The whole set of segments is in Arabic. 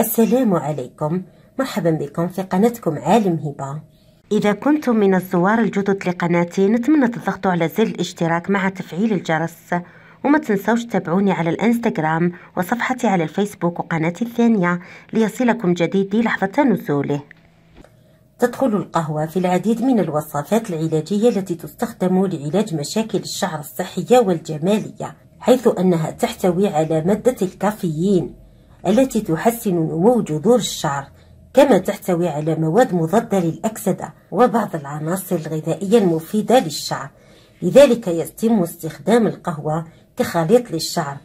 السلام عليكم. مرحبا بكم في قناتكم عالم هبة. إذا كنتم من الزوار الجدد لقناتي نتمنى تضغطوا على زر الاشتراك مع تفعيل الجرس. وما تنسوش تتابعوني على الانستغرام وصفحتي على الفيسبوك وقناتي الثانية ليصلكم جديدي لحظة نزوله. تدخل القهوة في العديد من الوصفات العلاجية التي تستخدم لعلاج مشاكل الشعر الصحية والجمالية حيث أنها تحتوي على مادة الكافيين. التي تحسن نمو جذور الشعر كما تحتوي على مواد مضادة للأكسدة وبعض العناصر الغذائية المفيدة للشعر. لذلك يتم استخدام القهوة كخليط للشعر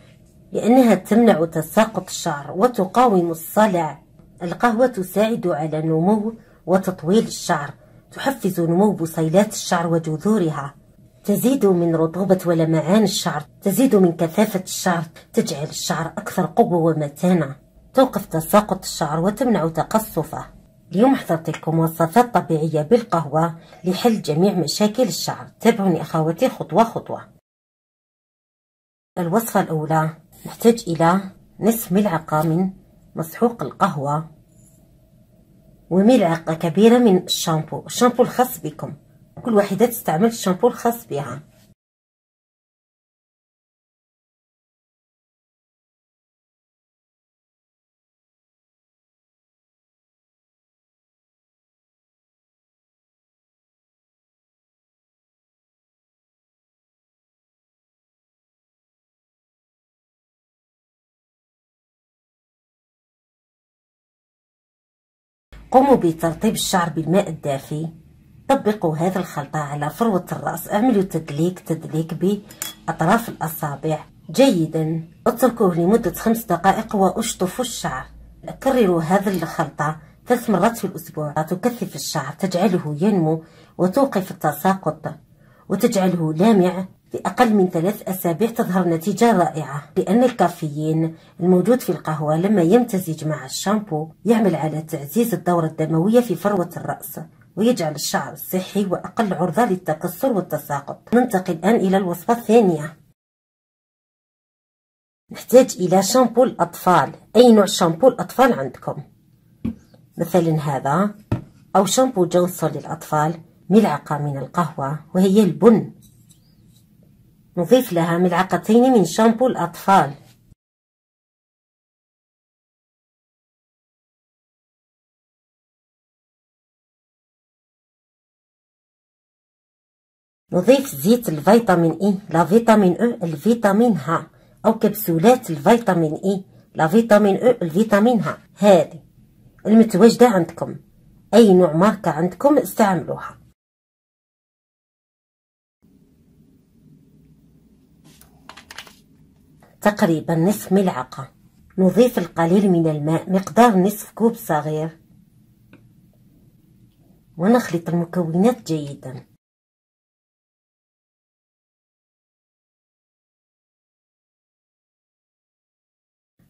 لأنها تمنع تساقط الشعر وتقاوم الصلع. القهوة تساعد على نمو وتطويل الشعر تحفز نمو بصيلات الشعر وجذورها. تزيد من رطوبة ولمعان الشعر تزيد من كثافة الشعر تجعل الشعر أكثر قوة ومتانة توقف تساقط الشعر وتمنع تقصفه. اليوم احضرت لكم وصفات طبيعية بالقهوة لحل جميع مشاكل الشعر. تابعوني أخواتي خطوة خطوة. الوصفة الأولى نحتاج إلى نصف ملعقة من مسحوق القهوة وملعقة كبيرة من الشامبو. الشامبو الخاص بكم. كل واحدة تستعمل الشامبو الخاص بها. قوموا بترطيب الشعر بالماء الدافي. طبقوا هذا الخلطة على فروة الرأس. اعملوا تدليك تدليك بأطراف الأصابع. جيدا. اتركوه لمدة خمس دقائق وأشطفوا الشعر. كرروا هذا الخلطة ثلاث مرات في الأسبوع. تكثف الشعر تجعله ينمو وتوقف التساقط. وتجعله لامع في أقل من ثلاث أسابيع. تظهر نتيجة رائعة لأن الكافيين الموجود في القهوة لما يمتزج مع الشامبو يعمل على تعزيز الدورة الدموية في فروة الرأس. ويجعل الشعر صحي وأقل عرضة للتكسر والتساقط. ننتقل الآن إلى الوصفة الثانية. نحتاج إلى شامبو الأطفال. أي نوع شامبو الأطفال عندكم؟ مثلا هذا أو شامبو جونسون للأطفال ملعقة من القهوة وهي البن. نضيف لها ملعقتين من شامبو الأطفال. نضيف زيت الفيتامين إي لا فيتامين أو الفيتامين ها. أو كبسولات الفيتامين إي لا فيتامين أو الفيتامين ها. هذه المتواجدة عندكم. أي نوع ماركة عندكم استعملوها. تقريبا نصف ملعقة. نضيف القليل من الماء مقدار نصف كوب صغير. ونخلط المكونات جيدا.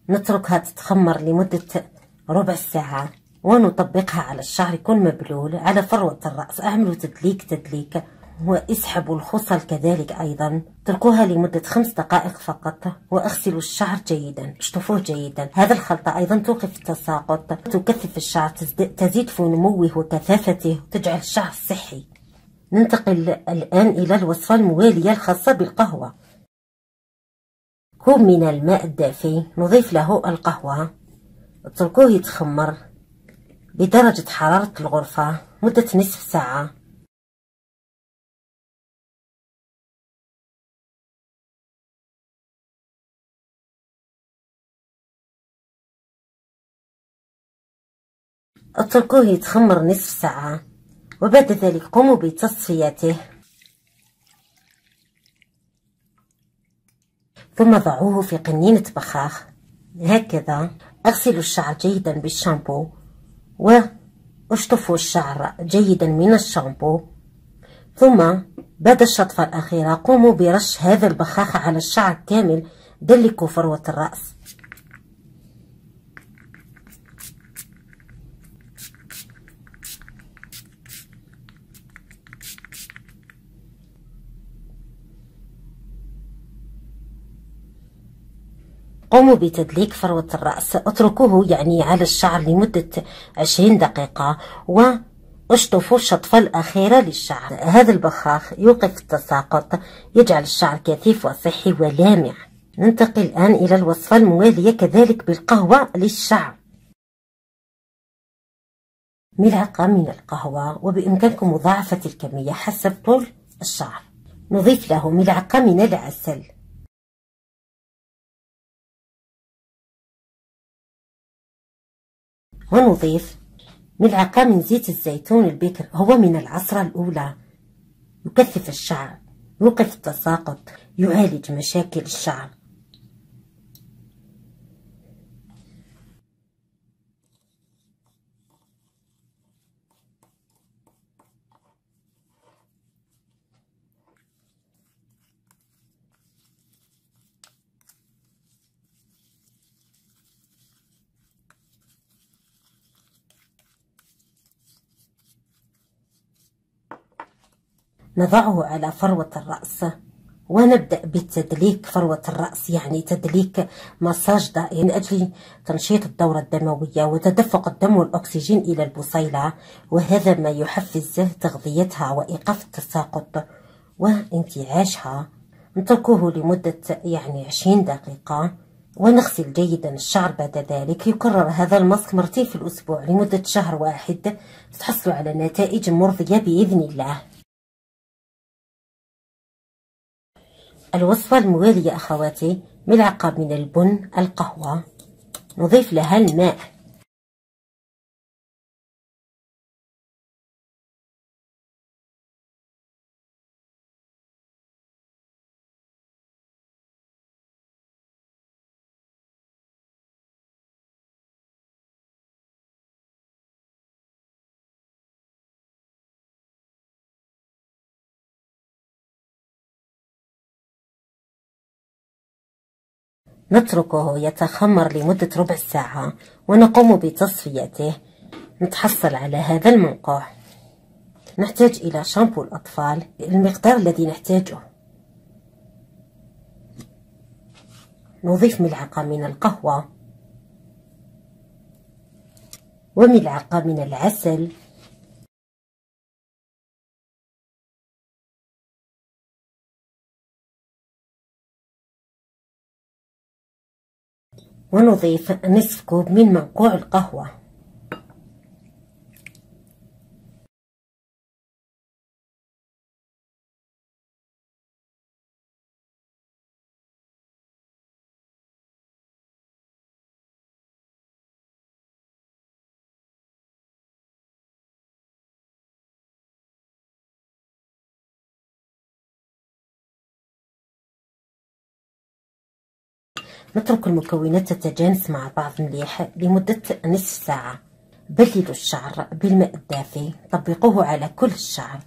نتركها تتخمر لمدة ربع ساعة ونطبقها على الشعر يكون مبلول على فروة الرأس أعملوا تدليك تدليك واسحبوا الخصل كذلك أيضا. تركوها لمدة خمس دقائق فقط وأغسلوا الشعر جيدا اشطفوه جيدا. هذا الخلطة أيضا توقف التساقط تكثف الشعر تزيد في نموه وكثافته وتجعل الشعر صحي. ننتقل الآن إلى الوصفة الموالية الخاصة بالقهوة. كوب من الماء الدافي نضيف له القهوة. اتركوه يتخمر. بدرجة حرارة الغرفة. مدة نصف ساعة. اتركوه يتخمر نصف ساعة. وبعد ذلك. قوموا بتصفيته. ثم ضعوه في قنينة بخاخ. هكذا أغسلوا الشعر جيدا بالشامبو وأشطفوا الشعر جيدا من الشامبو. ثم بعد الشطفة الأخيرة قوموا برش هذا البخاخ على الشعر كامل دلكوا فروة الرأس. قوموا بتدليك فروة الرأس. اتركوه يعني على الشعر لمدة عشرين دقيقة واشطفوا الشطفة الأخيرة للشعر. هذا البخاخ يوقف التساقط يجعل الشعر كثيف وصحي ولامع. ننتقل الآن إلى الوصفة الموالية كذلك بالقهوة للشعر. ملعقة من القهوة وبإمكانكم مضاعفة الكمية حسب طول الشعر. نضيف له ملعقة من العسل. ونضيف ملعقة من زيت الزيتون البكر هو من العصرة الأولى. يكثف الشعر يوقف التساقط يعالج مشاكل الشعر. نضعه على فروة الرأس. ونبدأ بتدليك فروة الرأس يعني تدليك مساج دائري من أجل تنشيط الدورة الدموية وتدفق الدم والأكسجين إلى البصيلة وهذا ما يحفز تغذيتها وإيقاف التساقط وانتعاشها. نتركه لمدة يعني عشرين دقيقة ونغسل جيدا الشعر بعد ذلك. يكرر هذا المسك مرتين في الأسبوع لمدة شهر واحد تحصلوا على نتائج مرضية بإذن الله. الوصفة الموالية أخواتي ملعقة من البن القهوة. نضيف لها الماء. نتركه يتخمر لمدة ربع ساعة ونقوم بتصفيته. نتحصل على هذا المنقوع نحتاج إلى شامبو الأطفال المقدار الذي نحتاجه. نضيف ملعقة من القهوة وملعقة من العسل. ونضيف نصف كوب من منقوع القهوة. نترك المكونات تتجانس مع بعض مليح لمدة نصف ساعة. بللوا الشعر بالماء الدافي طبقوه على كل الشعر.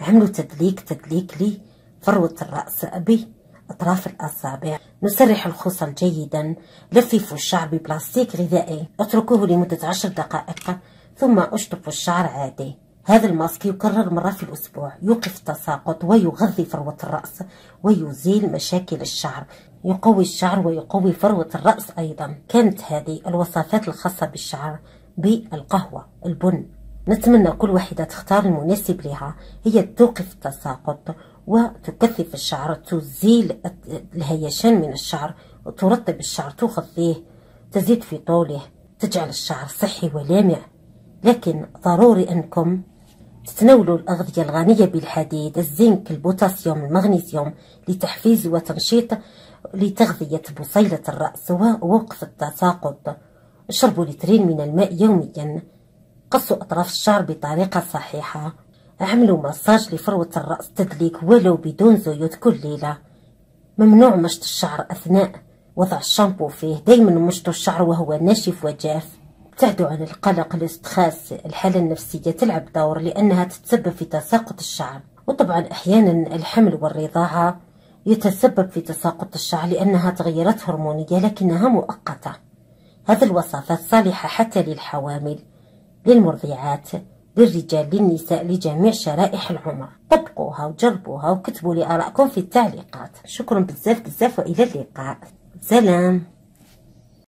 عملوا تدليك تدليك لفروة الرأس بأطراف الأصابع. نسرح الخصل جيدا. لففوا الشعر ببلاستيك غذائي. اتركوه لمدة عشر دقائق ثم اشطفوا الشعر عادي. هذا الماسك يكرر مرة في الأسبوع يوقف التساقط ويغذي فروة الرأس ويزيل مشاكل الشعر يقوي الشعر ويقوي فروة الرأس أيضا. كانت هذه الوصفات الخاصة بالشعر بالقهوة البن. نتمنى كل واحدة تختار المناسب لها هي توقف التساقط وتكثف الشعر تزيل الهيشان من الشعر وترطب الشعر تغذيه تزيد في طوله تجعل الشعر صحي ولامع. لكن ضروري أنكم تتناولوا الأغذية الغنية بالحديد الزنك البوتاسيوم المغنيسيوم لتحفيز وتنشيط لتغذية بصيلة الرأس ووقف التساقط. اشربوا لترين من الماء يوميا. قصوا أطراف الشعر بطريقة صحيحة. اعملوا مساج لفروة الرأس تدليك ولو بدون زيوت كل ليلة. ممنوع مشط الشعر أثناء. وضع الشامبو فيه دايما مشط الشعر وهو ناشف وجاف. ابتعدوا عن القلق الاستخاص الحالة النفسية تلعب دور لأنها تتسبب في تساقط الشعر. وطبعا أحيانا الحمل والرضاعة يتسبب في تساقط الشعر لأنها تغيرات هرمونية لكنها مؤقتة. هذه الوصفات صالحة حتى للحوامل للمرضعات للرجال للنساء لجميع شرائح العمر. طبقوها وجربوها وكتبوا لي آرائكم في التعليقات. شكرا بزاف بزاف وإلى اللقاء. سلام.